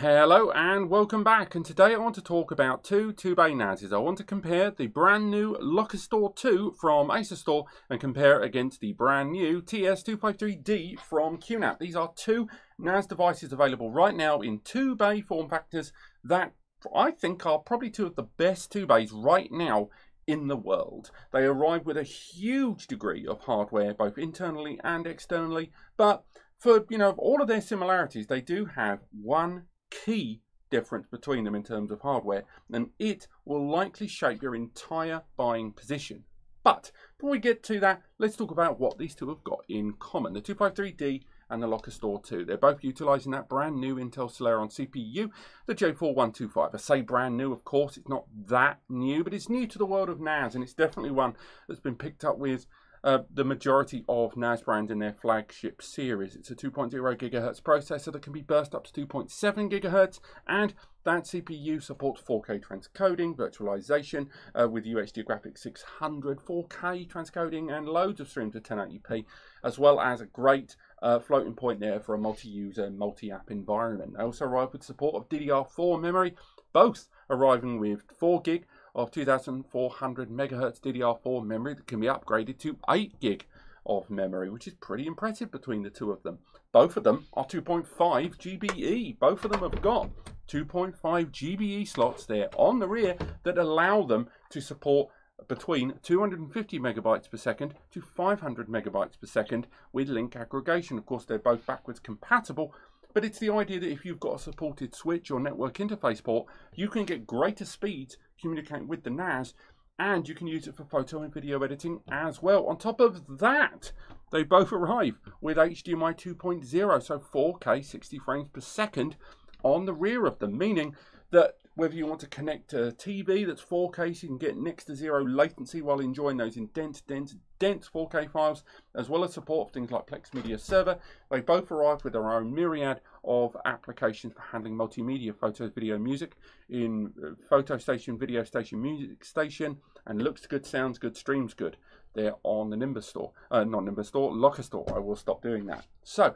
Hello and welcome back and today I want to talk about two 2-bay NASs. I want to compare the brand new Lockerstor 2 from Asustor and compare it against the brand new TS253D from QNAP. These are two NAS devices available right now in 2-bay form factors that I think are probably two of the best 2-bays right now in the world. They arrive with a huge degree of hardware both internally and externally but for you know all of their similarities they do have one key difference between them in terms of hardware, and it will likely shape your entire buying position. But before we get to that, let's talk about what these two have got in common. The 253D and the Lockerstor 2. They're both utilising that brand new Intel Celeron CPU, the J4125. I say brand new, of course, it's not that new, but it's new to the world of NAS, and it's definitely one that's been picked up with uh, the majority of NAS brands in their flagship series. It's a 2.0 gigahertz processor that can be burst up to 2.7 gigahertz, and that CPU supports 4K transcoding, virtualization uh, with UHD Graphics 600, 4K transcoding, and loads of streams of 1080p, as well as a great uh, floating point there for a multi-user, multi-app environment. They also arrive with support of DDR4 memory, both arriving with 4 gig of 2400 megahertz DDR4 memory that can be upgraded to 8 gig of memory, which is pretty impressive between the two of them. Both of them are 2.5 GBE. Both of them have got 2.5 GBE slots there on the rear that allow them to support between 250 megabytes per second to 500 megabytes per second with link aggregation. Of course, they're both backwards compatible, but it's the idea that if you've got a supported switch or network interface port, you can get greater speeds communicating with the NAS and you can use it for photo and video editing as well. On top of that, they both arrive with HDMI 2.0, so 4K 60 frames per second on the rear of them, meaning that whether you want to connect a TV that's 4K so you can get next to zero latency while enjoying those dense, dense, dense 4K files, as well as support for things like Plex Media Server. They both arrive with their own myriad of applications for handling multimedia, photos, video, music in uh, Photo Station, Video Station, Music Station, and looks good, sounds good, streams good. They're on the Nimbustor, uh, not Nimbustor, Locker store. I will stop doing that. So,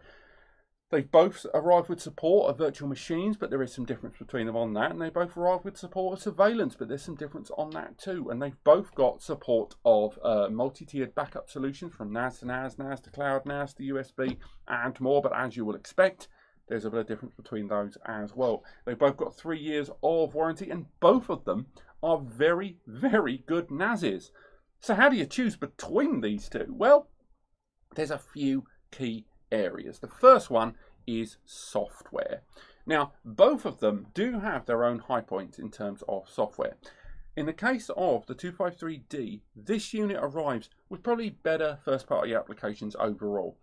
they both arrive with support of virtual machines, but there is some difference between them on that. And they both arrive with support of surveillance, but there's some difference on that too. And they've both got support of uh, multi-tiered backup solutions from NAS to NAS, NAS to cloud, NAS to USB, and more. But as you will expect, there's a bit of difference between those as well. They've both got three years of warranty, and both of them are very, very good NASes. So how do you choose between these two? Well, there's a few key areas. The first one is software. Now, both of them do have their own high points in terms of software. In the case of the 253D, this unit arrives with probably better first-party applications overall.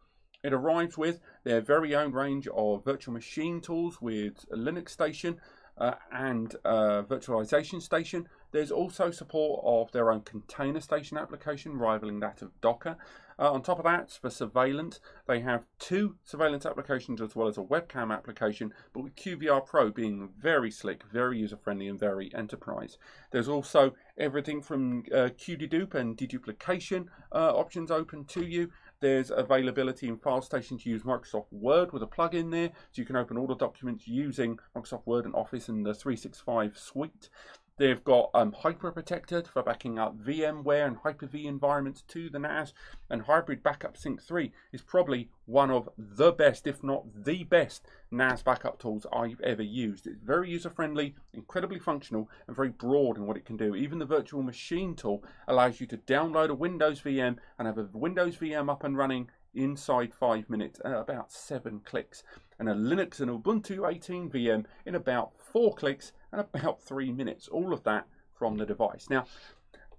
It arrives with their very own range of virtual machine tools with Linux Station uh, and uh, Virtualization Station. There's also support of their own Container Station application, rivaling that of Docker. Uh, on top of that, for surveillance, they have two surveillance applications as well as a webcam application, but with QVR Pro being very slick, very user-friendly, and very enterprise. There's also everything from uh, QDedupe and deduplication uh, options open to you. There's availability in FileStation to use Microsoft Word with a plugin there, so you can open all the documents using Microsoft Word and Office and the 365 suite. They've got um, Hyper Protector for backing up VMware and Hyper-V environments to the NAS, and Hybrid Backup Sync 3 is probably one of the best, if not the best, NAS backup tools I've ever used. It's very user-friendly, incredibly functional, and very broad in what it can do. Even the Virtual Machine tool allows you to download a Windows VM and have a Windows VM up and running inside five minutes at about seven clicks, and a Linux and Ubuntu 18 VM in about four clicks and about three minutes. All of that from the device. Now,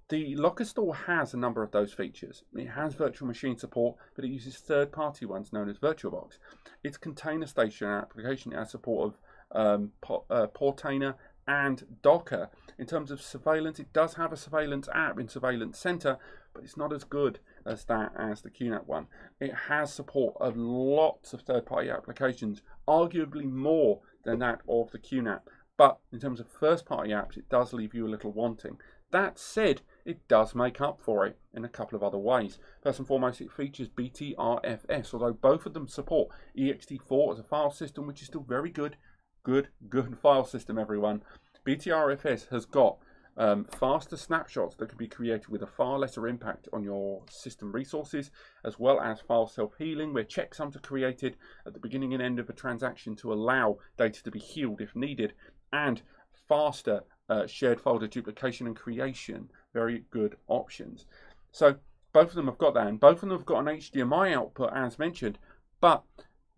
the Lockerstor has a number of those features. It has virtual machine support, but it uses third-party ones known as VirtualBox. Its container station application has support of um, uh, Portainer and Docker. In terms of surveillance, it does have a surveillance app in Surveillance Center, but it's not as good as that as the QNAP one. It has support of lots of third-party applications, arguably more than that of the QNAP. But in terms of first party apps, it does leave you a little wanting. That said, it does make up for it in a couple of other ways. First and foremost, it features BTRFS, although both of them support ext4 as a file system, which is still very good, good, good file system, everyone. BTRFS has got um, faster snapshots that can be created with a far lesser impact on your system resources, as well as file self-healing, where checksums are created at the beginning and end of a transaction to allow data to be healed if needed, and faster uh, shared folder duplication and creation. Very good options. So both of them have got that, and both of them have got an HDMI output, as mentioned, but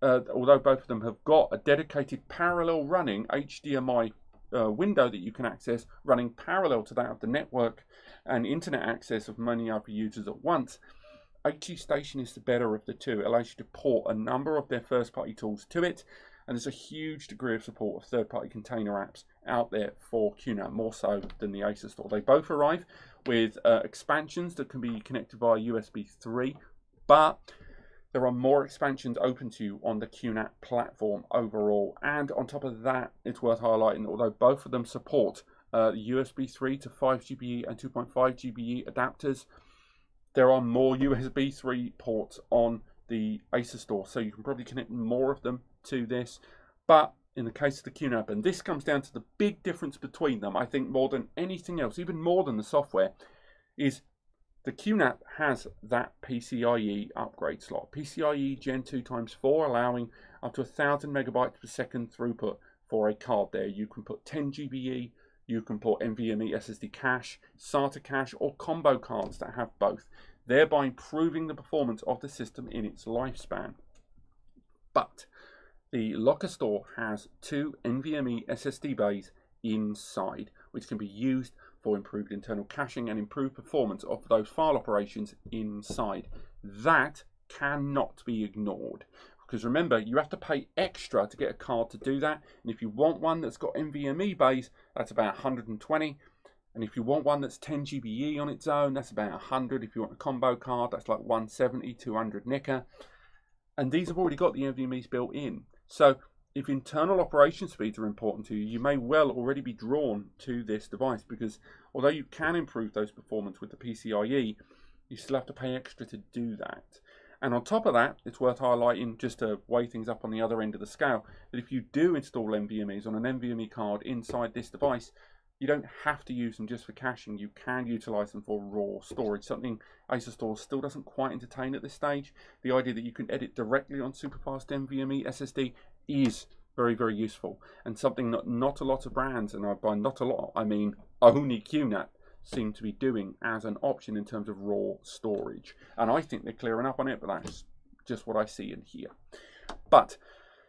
uh, although both of them have got a dedicated parallel running HDMI uh, window that you can access running parallel to that of the network and internet access of many other users at once, HD Station is the better of the two. It allows you to port a number of their first party tools to it, and there's a huge degree of support of third party container apps out there for QNAP, more so than the Asustor. They both arrive with uh, expansions that can be connected via USB 3, but there are more expansions open to you on the QNAP platform overall. And on top of that, it's worth highlighting, although both of them support uh, USB 3 to 5 GBE and 2.5 GBE adapters, there are more USB 3 ports on the Asustor, so you can probably connect more of them to this. But in the case of the QNAP, and this comes down to the big difference between them, I think more than anything else, even more than the software, is the QNAP has that PCIe upgrade slot. PCIe Gen 2 times 4 allowing up to 1000 megabytes per second throughput for a card there. You can put 10 GBE, you can put NVMe SSD cache, SATA cache or combo cards that have both, thereby improving the performance of the system in its lifespan. But the Lockerstor has two NVMe SSD bays inside, which can be used for improved internal caching and improved performance of those file operations inside. That cannot be ignored. Because remember, you have to pay extra to get a card to do that. And if you want one that's got NVMe base, that's about 120. And if you want one that's 10 GBE on its own, that's about 100. If you want a combo card, that's like 170, 200 NICA. And these have already got the NVMe's built in. So if internal operation speeds are important to you, you may well already be drawn to this device because although you can improve those performance with the PCIe, you still have to pay extra to do that. And on top of that, it's worth highlighting, just to weigh things up on the other end of the scale, that if you do install NVMEs on an NVMe card inside this device, you don't have to use them just for caching. You can utilize them for raw storage, something Asustor still doesn't quite entertain at this stage. The idea that you can edit directly on superfast NVMe SSD is very, very useful and something that not a lot of brands, and I by not a lot, I mean only QNAP, seem to be doing as an option in terms of raw storage. And I think they're clearing up on it, but that's just what I see and hear. But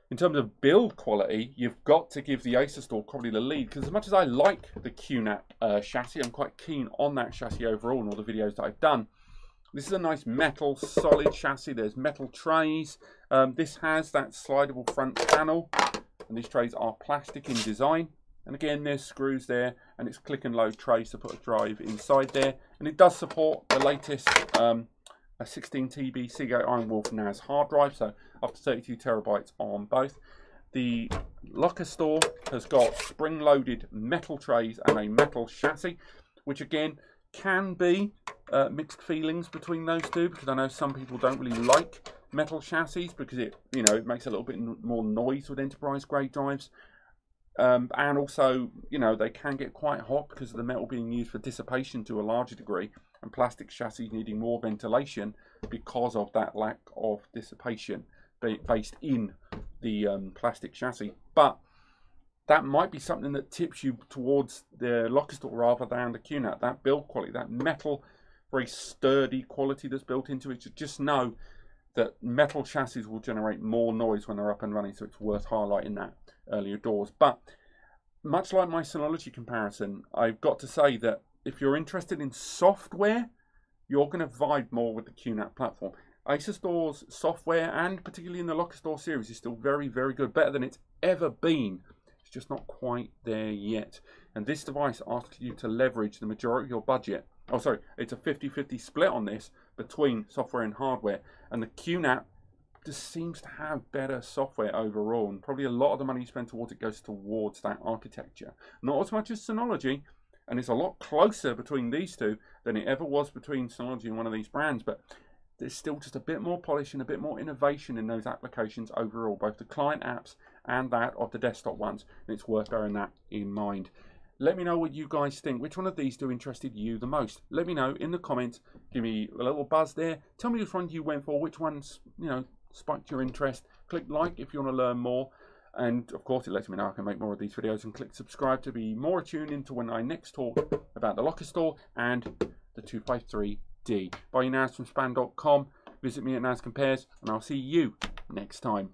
in terms of build quality, you've got to give the Asustor probably the lead because as much as I like the QNAP uh, chassis, I'm quite keen on that chassis overall in all the videos that I've done. This is a nice metal solid chassis. There's metal trays. Um, this has that slidable front panel. And these trays are plastic in design. And again, there's screws there. And it's click and load trays to put a drive inside there. And it does support the latest um, a 16 TB Seagate Iron Wolf NAS hard drive. So up to 32 terabytes on both. The Lockerstor has got spring-loaded metal trays and a metal chassis, which again can be uh, mixed feelings between those two because I know some people don't really like metal chassis because it, you know, it makes a little bit more noise with enterprise grade drives. Um, and also, you know, they can get quite hot because of the metal being used for dissipation to a larger degree and plastic chassis needing more ventilation because of that lack of dissipation based in the um, plastic chassis. But that might be something that tips you towards the lockerstor rather than the QNAP. That build quality, that metal, very sturdy quality that's built into it. just know that metal chassis will generate more noise when they're up and running, so it's worth highlighting that earlier doors. But much like my Synology comparison, I've got to say that if you're interested in software, you're going to vibe more with the QNAP platform. Asustor's software, and particularly in the Lockerstor series, is still very, very good, better than it's ever been It's just not quite there yet. And this device asks you to leverage the majority of your budget. Oh, sorry, it's a 50-50 split on this between software and hardware. And the QNAP just seems to have better software overall. And probably a lot of the money you spend towards it goes towards that architecture. Not as much as Synology, and it's a lot closer between these two than it ever was between Synology and one of these brands. But there's still just a bit more polish and a bit more innovation in those applications overall, both the client apps and that of the desktop ones. And it's worth bearing that in mind. Let me know what you guys think. Which one of these two interested you the most? Let me know in the comments. Give me a little buzz there. Tell me which one you went for, which ones, you know, spiked your interest. Click like if you want to learn more. And of course, it lets me know I can make more of these videos. And click subscribe to be more attuned into when I next talk about the Lockerstor and the 253D. Buy your NAS from span.com. Visit me at NAS Compares, and I'll see you next time.